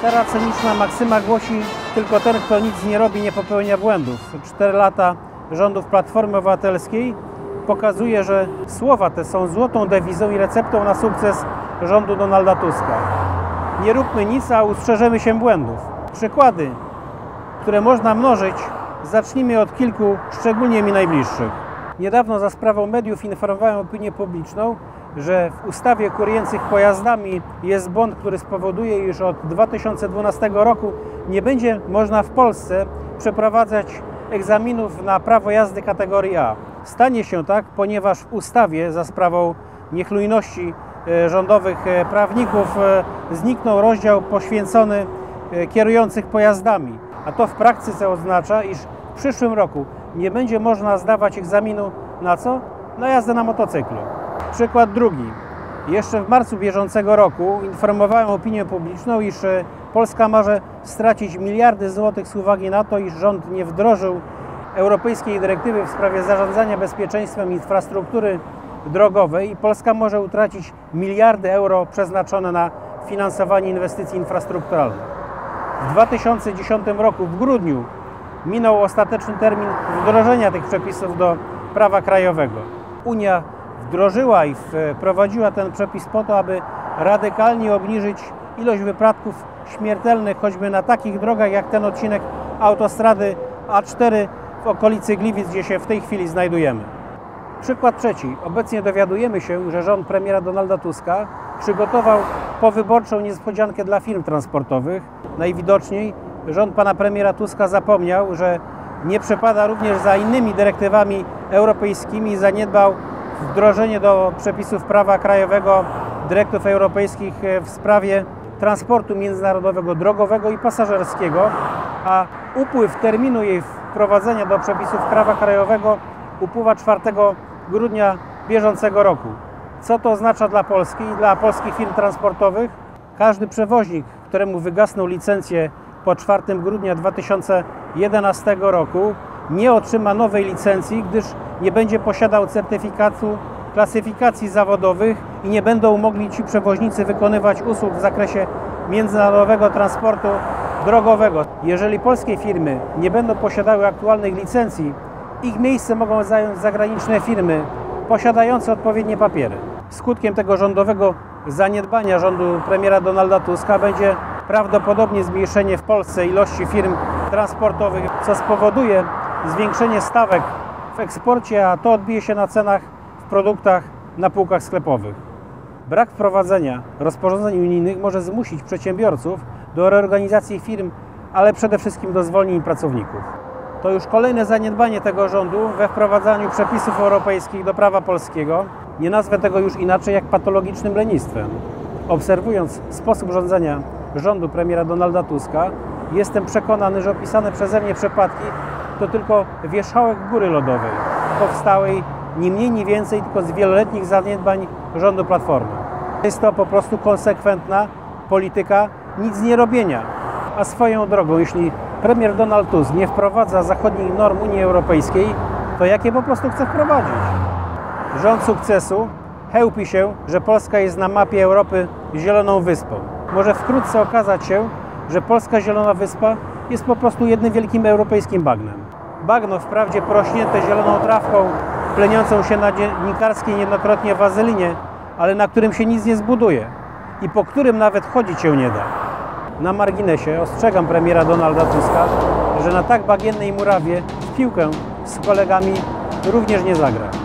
Stara cyniczna maksyma głosi, tylko ten, kto nic nie robi, nie popełnia błędów. Cztery lata rządów Platformy Obywatelskiej pokazuje, że słowa te są złotą dewizą i receptą na sukces rządu Donalda Tuska. Nie róbmy nic, a ustrzeżemy się błędów. Przykłady, które można mnożyć, zacznijmy od kilku, szczególnie mi najbliższych. Niedawno za sprawą mediów informowałem opinię publiczną, że w ustawie kurujących pojazdami jest błąd, który spowoduje, iż od 2012 roku nie będzie można w Polsce przeprowadzać egzaminów na prawo jazdy kategorii A. Stanie się tak, ponieważ w ustawie za sprawą niechlujności e, rządowych e, prawników e, zniknął rozdział poświęcony kierujących pojazdami. A to w praktyce oznacza, iż w przyszłym roku nie będzie można zdawać egzaminu na co? Na jazdę na motocyklu. Przykład drugi. Jeszcze w marcu bieżącego roku informowałem opinię publiczną, iż e, Polska może stracić miliardy złotych z uwagi na to, iż rząd nie wdrożył europejskiej dyrektywy w sprawie zarządzania bezpieczeństwem infrastruktury drogowej i Polska może utracić miliardy euro przeznaczone na finansowanie inwestycji infrastrukturalnych. W 2010 roku, w grudniu, minął ostateczny termin wdrożenia tych przepisów do prawa krajowego. Unia wdrożyła i wprowadziła ten przepis po to, aby radykalnie obniżyć ilość wypadków śmiertelnych, choćby na takich drogach jak ten odcinek autostrady A4 w okolicy Gliwic, gdzie się w tej chwili znajdujemy. Przykład trzeci. Obecnie dowiadujemy się, że rząd premiera Donalda Tuska przygotował powyborczą niespodziankę dla firm transportowych. Najwidoczniej rząd pana premiera Tuska zapomniał, że nie przepada również za innymi dyrektywami europejskimi i zaniedbał wdrożenie do przepisów prawa krajowego dyrektyw europejskich w sprawie transportu międzynarodowego, drogowego i pasażerskiego, a upływ terminu jej wprowadzenia do przepisów prawa krajowego upływa 4 grudnia bieżącego roku. Co to oznacza dla Polski i dla polskich firm transportowych? Każdy przewoźnik, któremu wygasną licencje po 4 grudnia 2011 roku, nie otrzyma nowej licencji, gdyż nie będzie posiadał certyfikatu klasyfikacji zawodowych i nie będą mogli ci przewoźnicy wykonywać usług w zakresie międzynarodowego transportu drogowego. Jeżeli polskie firmy nie będą posiadały aktualnych licencji, ich miejsce mogą zająć zagraniczne firmy posiadające odpowiednie papiery. Skutkiem tego rządowego zaniedbania rządu premiera Donalda Tuska będzie prawdopodobnie zmniejszenie w Polsce ilości firm transportowych, co spowoduje zwiększenie stawek w eksporcie, a to odbije się na cenach w produktach na półkach sklepowych. Brak wprowadzenia rozporządzeń unijnych może zmusić przedsiębiorców do reorganizacji firm, ale przede wszystkim do zwolnień pracowników. To już kolejne zaniedbanie tego rządu we wprowadzaniu przepisów europejskich do prawa polskiego. Nie nazwę tego już inaczej jak patologicznym lenistwem. Obserwując sposób rządzenia rządu premiera Donalda Tuska, jestem przekonany, że opisane przeze mnie przypadki to tylko wierzchołek góry lodowej, powstałej ni mniej, ni więcej tylko z wieloletnich zaniedbań rządu Platformy. Jest to po prostu konsekwentna polityka nic nie robienia. A swoją drogą, jeśli premier Donald Tusk nie wprowadza zachodnich norm Unii Europejskiej, to jakie po prostu chce wprowadzić? Rząd sukcesu chełpi się, że Polska jest na mapie Europy zieloną wyspą. Może wkrótce okazać się, że Polska Zielona Wyspa jest po prostu jednym wielkim europejskim bagnem. Bagno wprawdzie porośnięte zieloną trawką, pleniącą się na dziennikarskiej niejednokrotnie wazylinie, ale na którym się nic nie zbuduje i po którym nawet chodzić się nie da. Na marginesie ostrzegam premiera Donalda Tuska, że na tak bagiennej murawie w piłkę z kolegami również nie zagra.